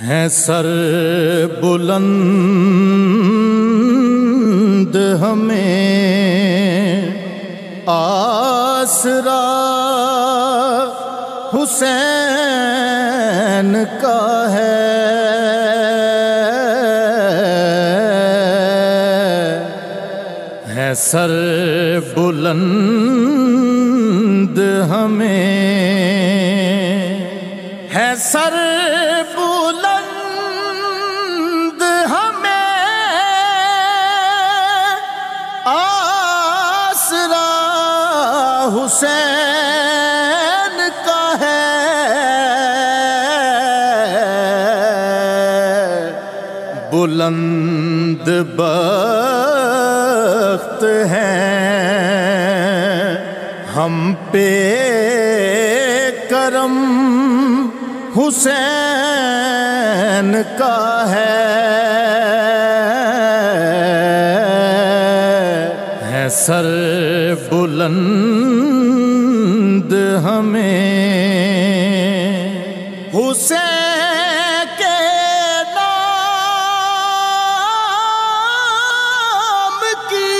है सर बुलंद हमें। आसरा हुसैन का है। है सर बुलंद हमें। है सर हुसैन का है। बुलंद बख्त हैं। हम पे करम हुसैन का है। है सर बुलंद हमें। हुसैन के नाम की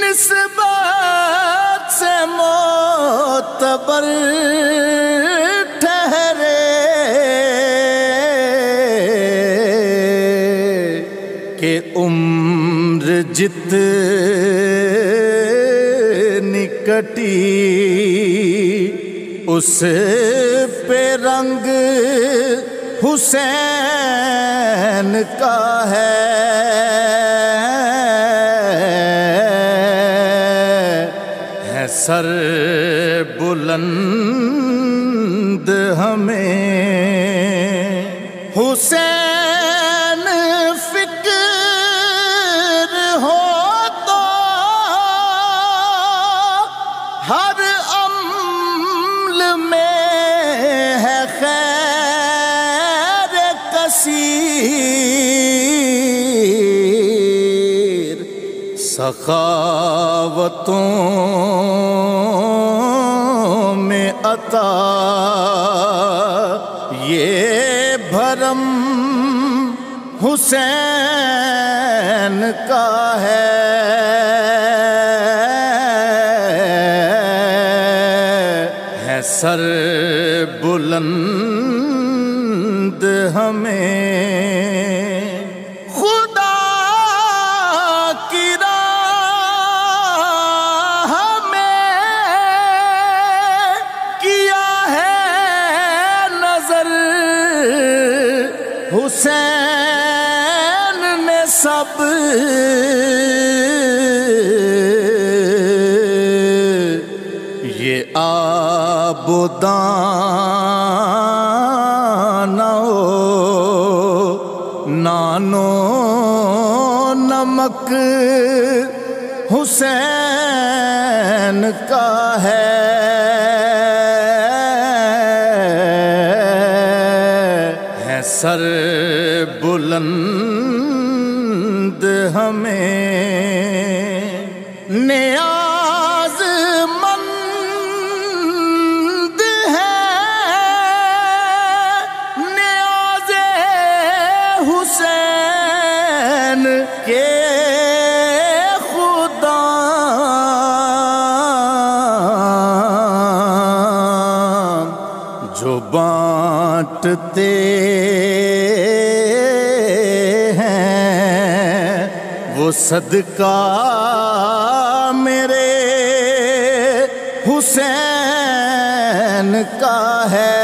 निस्बत से मोतबर ठहरे। के उम्र जित निकटी उस पे रंग हुसैन का है। है सर बुलंद हमें। हुसैन हर अम्ल में है खैर कसीर सखावतों में अता ये भरम हुसैन का है। सर बुलंद हमें। खुदा की राह में किया है नज़र। हुसैन ने सब आबुदानो नानो नमक हुसैन का है। है सर बुलंद हमें। बांटते हैं। वो सदका मेरे हुसैन का है।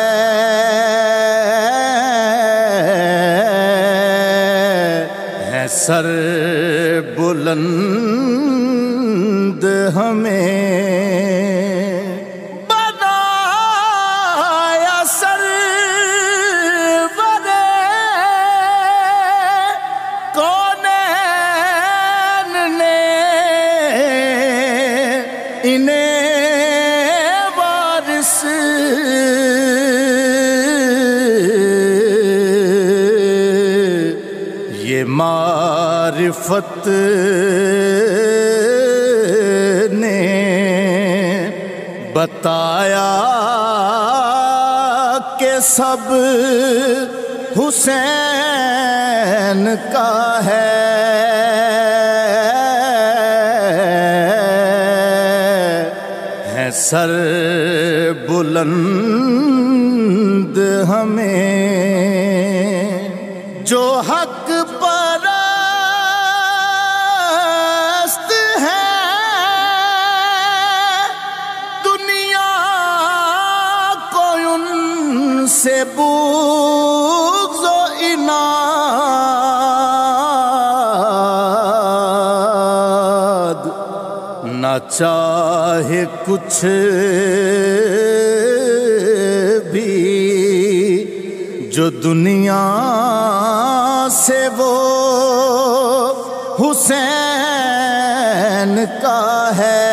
है सर बुलंद हमें। इन्हें वारिस। ये मारिफत ने बताया के सब हुसैन का है। सर बुलंद हमें जो हक परस्त है दुनिया को चाहे कुछ भी जो दुनिया से वो हुसैन का है।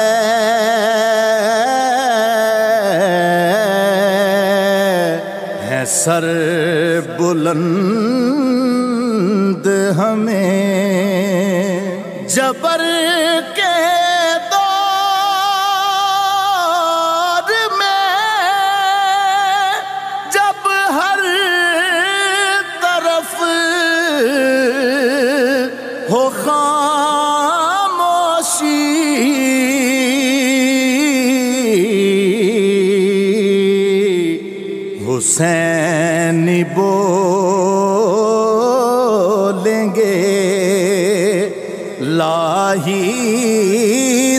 है सर बुलंद हुसैनी बोलेंगे लाही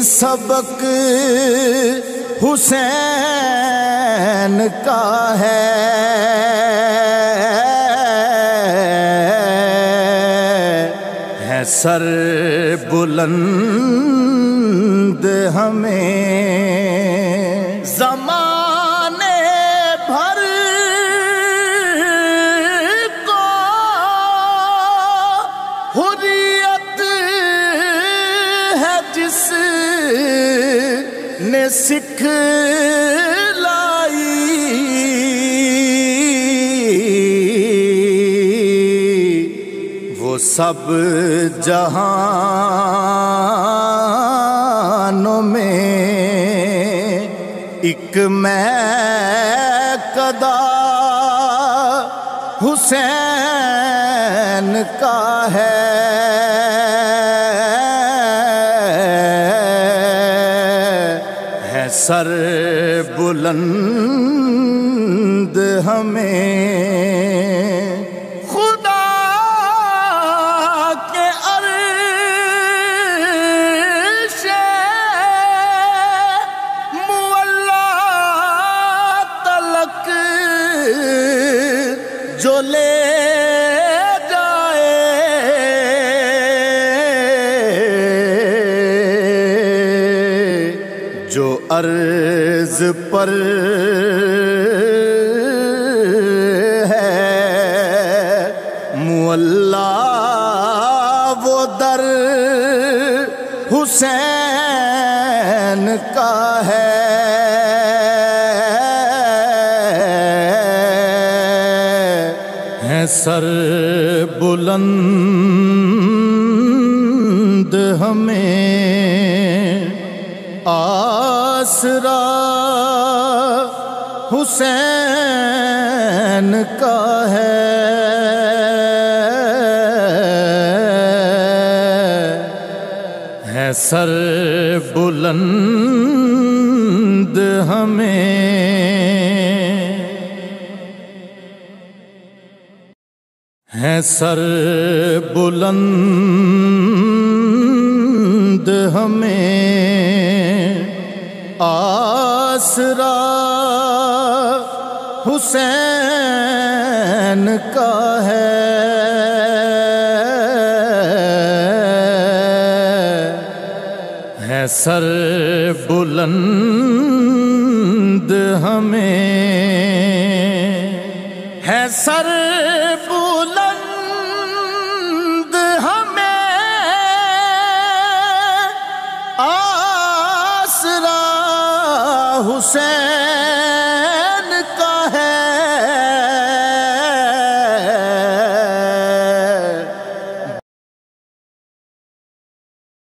सबक हुसैन का है। है सर बुलंद हमें। सिख लाई। वो सब जहानों में एक मैं कदा हुसैन का है। सर बुलंद हमें। खुदा के अर्श मुअल्ला तलक जो ले अर्ज़ पर है। मुअल्ला वो दर हुसैन का है। है सर बुलंद हमें आसरा हुसैन का है। है सर बुलंद हमें। है सर बुलंद हमें। आसरा हुसैन का है। है सर बुलंद हमें। है सर आसरा हुसैन